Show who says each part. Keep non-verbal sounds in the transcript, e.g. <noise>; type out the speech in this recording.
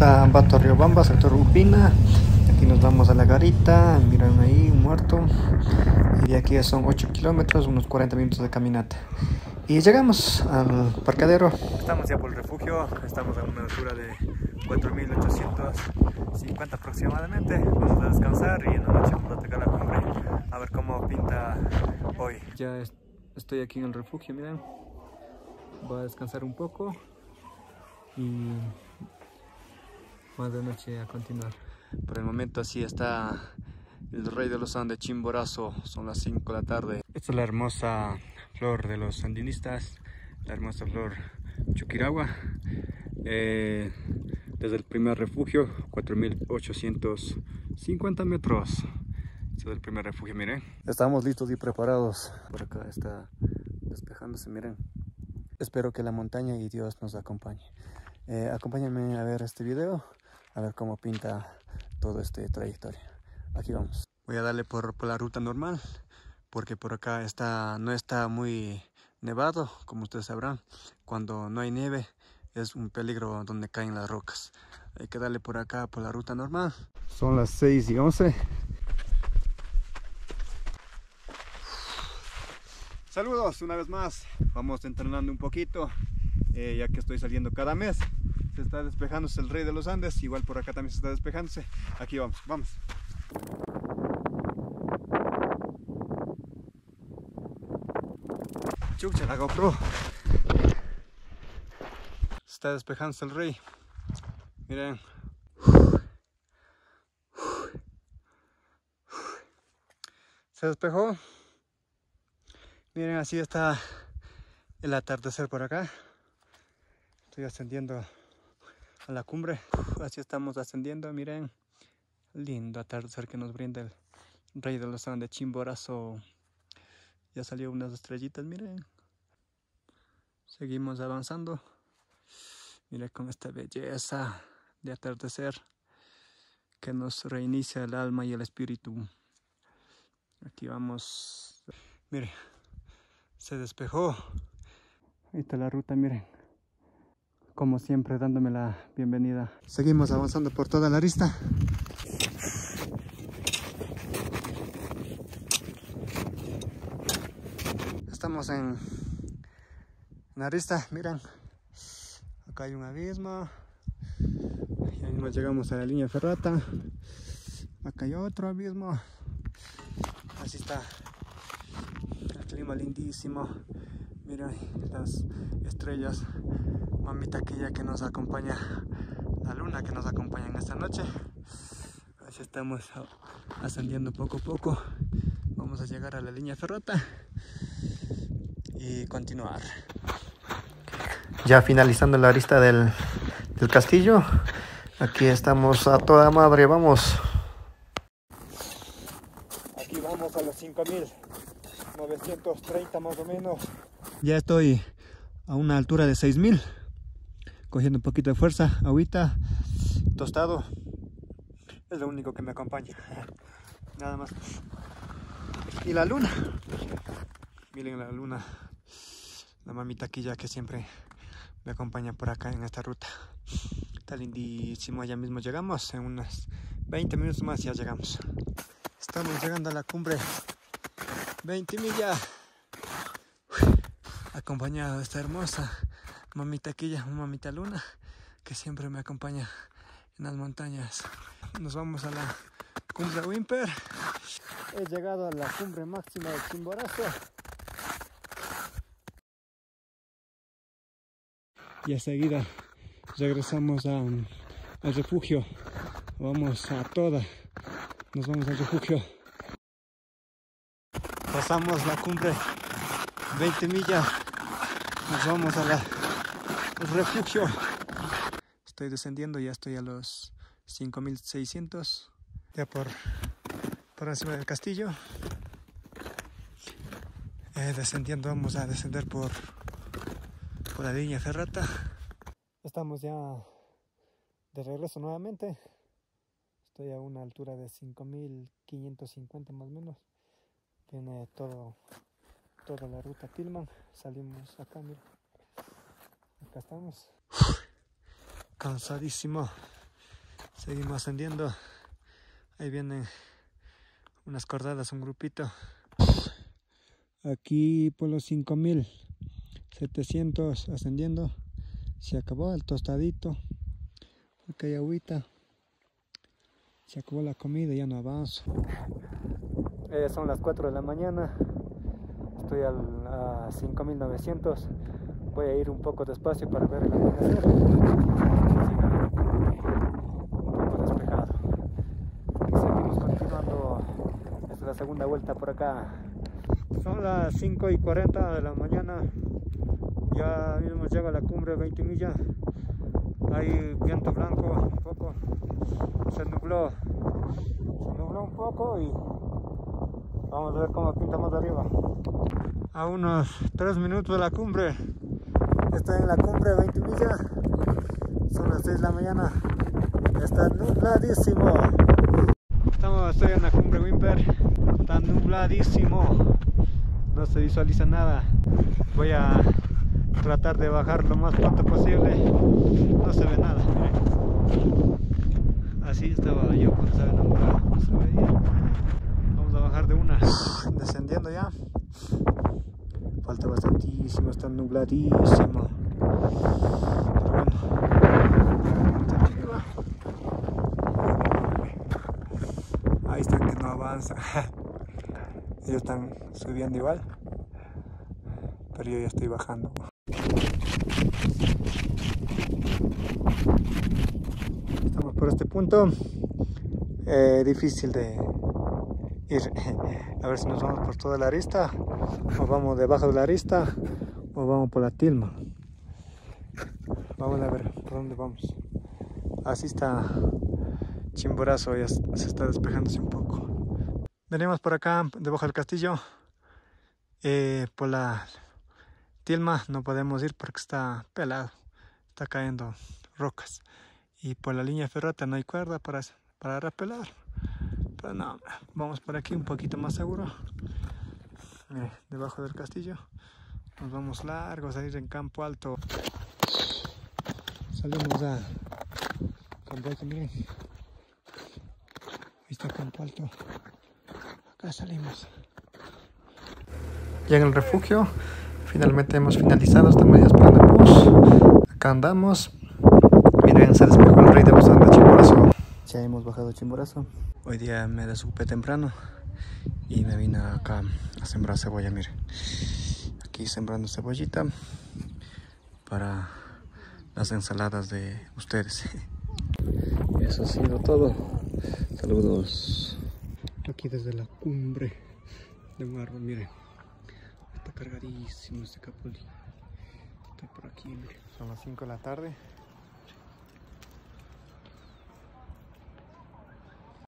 Speaker 1: ruta Ambato Riobamba, sector Upina. Aquí nos vamos a la garita, miran ahí, un muerto. Y de aquí son 8 kilómetros, unos 40 minutos de caminata. Y llegamos al parqueadero. Estamos ya por el refugio, estamos a una altura de 4.850 aproximadamente. Vamos a descansar y en la noche vamos a tocar la cumbre a ver cómo pinta hoy. Ya estoy aquí en el refugio, miren. Voy a descansar un poco y más de noche a continuar. Por el momento así está el rey de los Andes, Chimborazo, son las 5 de la tarde. Esta es la hermosa flor de los sandinistas, la hermosa flor Chuquiragua. Eh, desde el primer refugio, 4850 metros. Este es el primer refugio, miren. Estamos listos y preparados. Por acá está despejándose, miren. Espero que la montaña y Dios nos acompañe. Eh, acompáñenme a ver este video, a ver cómo pinta todo este trayectoria. Aquí vamos. Voy a darle por, por, la ruta normal, porque por acá está, no está muy nevado, como ustedes sabrán. Cuando no hay nieve es un peligro donde caen las rocas. Hay que darle por acá por la ruta normal. Son las 6 y 11. Saludos una vez más. Vamos entrenando un poquito, eh, ya que estoy saliendo cada mes está despejándose el rey de los Andes, igual por acá también se está despejándose. Aquí vamos, vamos. Chucha, la GoPro. Se está despejándose el rey. Miren. Se despejó. Miren, así está el atardecer por acá. Estoy ascendiendo a la cumbre. así estamos ascendiendo, miren. Lindo atardecer que nos brinda el rey de los Andes, Chimborazo. Ya salió unas estrellitas, miren. Seguimos avanzando. Miren con esta belleza de atardecer que nos reinicia el alma y el espíritu. Aquí vamos. Miren, se despejó. Ahí está la ruta, miren como siempre dándome la bienvenida. Seguimos avanzando por toda la arista. Estamos en, en arista, miren. Acá hay un abismo. Y ahí nos llegamos a la línea ferrata. Acá hay otro abismo. Así está. El clima lindísimo. Miren las estrellas mamita aquella que nos acompaña, la luna que nos acompaña en esta noche. Así estamos ascendiendo poco a poco. Vamos a llegar a la línea ferrata y continuar. Ya finalizando la arista del, del castillo, aquí estamos a toda madre, vamos. Aquí vamos a los 5930 más o menos. Ya estoy a una altura de 6000 cogiendo un poquito de fuerza, agüita, tostado. Es lo único que me acompaña. <laughs> Nada más. Y la luna. Miren la luna. La mamita ya que siempre me acompaña por acá en esta ruta. Está lindísimo. Ya mismo llegamos. En unos 20 minutos más ya llegamos. Estamos llegando a la cumbre. 20 millas. Acompañado de esta hermosa mamita Quilla, mamita Luna, que siempre me acompaña en las montañas. Nos vamos a la cumbre Wimper. He llegado a la cumbre máxima de Chimborazo. Y enseguida regresamos a, al refugio. Vamos a toda. Nos vamos al refugio. Pasamos la cumbre 20 millas. Nos vamos a la refugio. Estoy descendiendo, ya estoy a los 5600, ya por, por encima del castillo. Eh, descendiendo, vamos a descender por, por la línea ferrata. Estamos ya de regreso nuevamente. Estoy a una altura de 5550 más o menos. Tiene todo, toda la ruta Tillman. Salimos acá, mira. Acá estamos. Cansadísimo. Seguimos ascendiendo. Ahí vienen unas cordadas, un grupito. Aquí por los 5700 ascendiendo. Se acabó el tostadito. Acá hay agüita. Se acabó la comida, ya no avanzo. Eh, son las 4 de la mañana. Estoy al, a 5900. Voy a ir un poco despacio para ver el amanecer. Un poco despejado. Seguimos continuando. Es la segunda vuelta por acá. Son las 5 y 40 de la mañana. Ya hemos llegado a la cumbre 20 millas. Hay viento blanco un poco. Se nubló. Se nubló un poco y vamos a ver cómo pinta más arriba. A unos 3 minutos de la cumbre. Estoy en la cumbre 20 millas. Son las 6 de la mañana. Está nubladísimo. Estamos, estoy en la cumbre Wimper. Está nubladísimo no se visualiza nada voy a tratar de bajar lo más pronto posible no se ve nada así estaba yo cuando estaba enamorado no se veía vamos a bajar de una descendiendo ya bastantísimo está nubladísimo. Ahí está que no avanza. <laughs> Ellos están subiendo igual pero yo ya estoy bajando. Estamos por este punto. Eh, difícil de ir. <laughs> A ver si nos vamos por toda la arista o vamos debajo de la arista vamos por la tilma vamos a ver por dónde vamos así está Chimborazo ya se está despejándose un poco Venimos por acá, debajo del castillo. Eh, por la tilma no podemos ir porque está pelado. Está cayendo rocas. Y por la línea ferrata no hay cuerda para, para repelar. Pero no, vamos por aquí un poquito más seguro. debajo del castillo. Nos vamos largos a ir en campo alto. Salimos a campo alto, miren. Ahí está campo alto acá salimos. Ya en el refugio, finalmente hemos finalizado, estamos ya esperando el bus. Acá andamos. Miren, se despejó el rey de de Chimborazo. Ya hemos bajado Chimborazo. Hoy día me desocupé temprano y me vine acá a sembrar cebolla, miren. Aquí sembrando cebollita para las ensaladas de ustedes. <laughs> Eso ha sido todo. Saludos aquí desde la cumbre de un árbol, miren. Está cargadísimo este capulín. Estoy por aquí, miren. Son las 5 de la tarde.